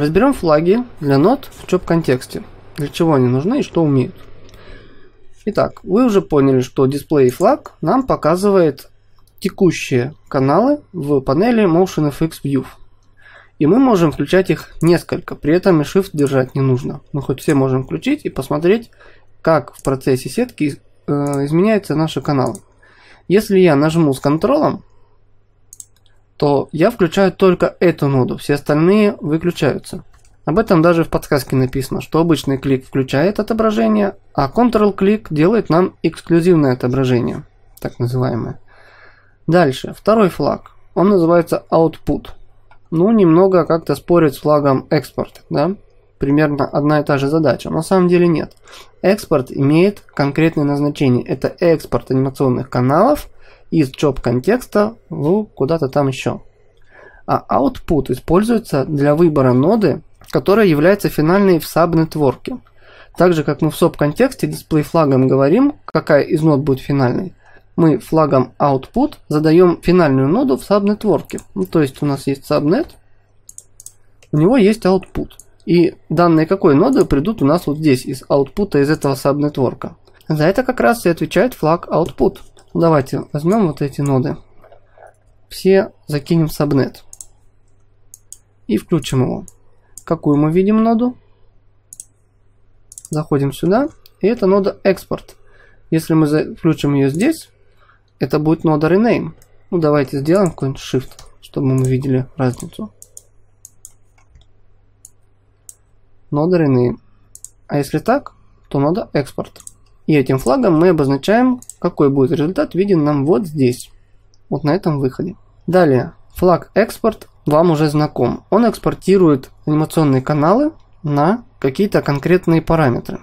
Разберем флаги для нод в job контексте. Для чего они нужны и что умеют. Итак, вы уже поняли, что дисплей флаг нам показывает текущие каналы в панели Motion FX View. И мы можем включать их несколько, при этом и Shift держать не нужно. Мы хоть все можем включить и посмотреть, как в процессе сетки э, изменяются наши каналы. Если я нажму с контролем, то я включаю только эту ноду, все остальные выключаются. Об этом даже в подсказке написано, что обычный клик включает отображение, а Ctrl-клик делает нам эксклюзивное отображение, так называемое. Дальше, второй флаг. Он называется Output. Ну, немного как-то спорит с флагом Export, да? Примерно одна и та же задача. На самом деле нет. Экспорт имеет конкретное назначение. Это экспорт анимационных каналов из job контекста в куда-то там еще. А output используется для выбора ноды которая является финальной в саб-нетворке. Так же, как мы в SOP-контексте дисплей флагом говорим, какая из нод будет финальной, мы флагом output задаем финальную ноду в саб-нетворке. Ну, то есть у нас есть subnet, у него есть output. И данные какой ноды придут у нас вот здесь, из output из этого саб-нетворка. За это как раз и отвечает флаг output. Давайте возьмем вот эти ноды. Все закинем в subnet. И включим его. Какую мы видим ноду? Заходим сюда, и это нода экспорт. Если мы включим ее здесь, это будет нода rename. Ну давайте сделаем какой-нибудь shift, чтобы мы видели разницу. Нода rename. А если так, то нода экспорт. И этим флагом мы обозначаем, какой будет результат виден нам вот здесь. Вот на этом выходе. Далее, флаг экспорт вам уже знаком. Он экспортирует анимационные каналы на какие-то конкретные параметры.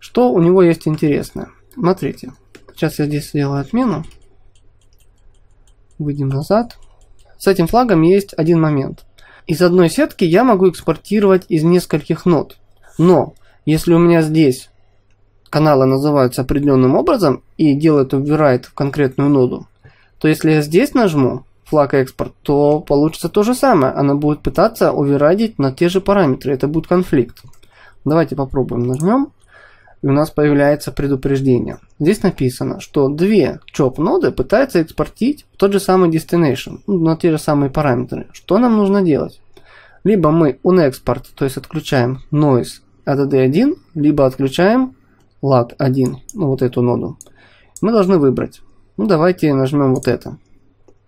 Что у него есть интересное? Смотрите. Сейчас я здесь сделаю отмену. Выйдем назад. С этим флагом есть один момент. Из одной сетки я могу экспортировать из нескольких нод. Но если у меня здесь каналы называются определенным образом и делает убирает в конкретную ноду, то если я здесь нажму, флаг экспорт, то получится то же самое. Она будет пытаться оверрайдить на те же параметры. Это будет конфликт. Давайте попробуем. Нажмем. И у нас появляется предупреждение. Здесь написано, что две chop ноды пытаются экспортить в тот же самый destination, ну, на те же самые параметры. Что нам нужно делать? Либо мы unexport, то есть отключаем noise add1, либо отключаем lag1, ну вот эту ноду. Мы должны выбрать. Ну давайте нажмем вот это.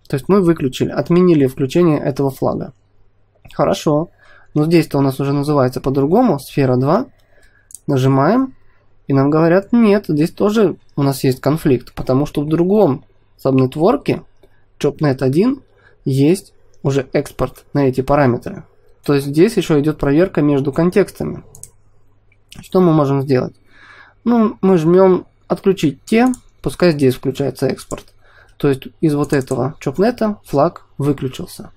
То есть мы выключили, отменили включение этого флага. Хорошо. Но здесь-то у нас уже называется по-другому, сфера 2. Нажимаем, и нам говорят, нет, здесь тоже у нас есть конфликт, потому что в другом сабнетворке, ChopNet 1, есть уже экспорт на эти параметры. То есть здесь еще идет проверка между контекстами. Что мы можем сделать? Ну, мы жмем отключить те, пускай здесь включается экспорт. То есть из вот этого чопнета флаг выключился.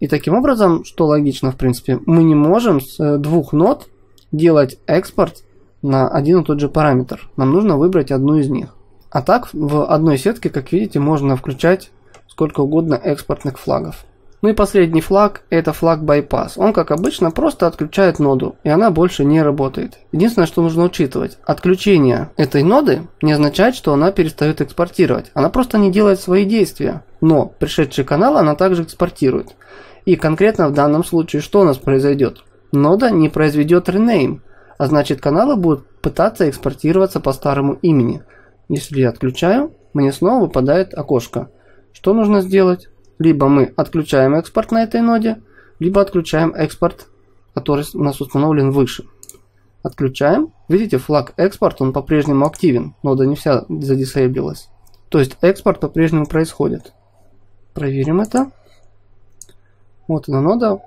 И таким образом, что логично в принципе, мы не можем с э, двух нод делать экспорт на один и тот же параметр. Нам нужно выбрать одну из них. А так в одной сетке, как видите, можно включать сколько угодно экспортных флагов. Ну и последний флаг – это флаг bypass. Он, как обычно, просто отключает ноду, и она больше не работает. Единственное, что нужно учитывать, отключение этой ноды не означает, что она перестает экспортировать. Она просто не делает свои действия. Но пришедший канал она также экспортирует. И конкретно в данном случае что у нас произойдет? Нода не произведет rename, а значит каналы будут пытаться экспортироваться по старому имени. Если я отключаю, мне снова выпадает окошко. Что нужно сделать? Либо мы отключаем экспорт на этой ноде, либо отключаем экспорт, который у нас установлен выше. Отключаем. Видите, флаг экспорт, он по-прежнему активен. Нода не вся задисейблилась. То есть экспорт по-прежнему происходит. Проверим это. Вот она нода.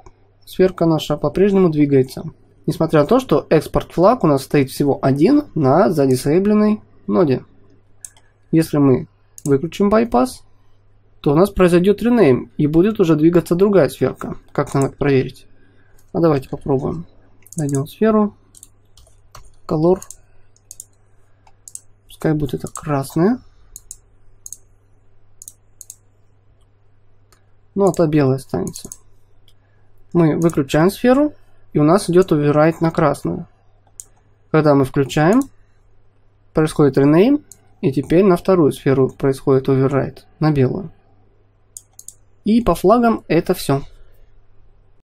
Сферка наша по-прежнему двигается. Несмотря на то, что экспорт флаг у нас стоит всего один на задисейбленной ноде. Если мы выключим байпас, то у нас произойдет rename и будет уже двигаться другая сферка. Как нам это проверить? А давайте попробуем. Найдем сферу. Color. Пускай будет это красная. Ну, а то белая останется. Мы выключаем сферу, и у нас идет override на красную. Когда мы включаем, происходит rename, и теперь на вторую сферу происходит override, на белую. И по флагам это все.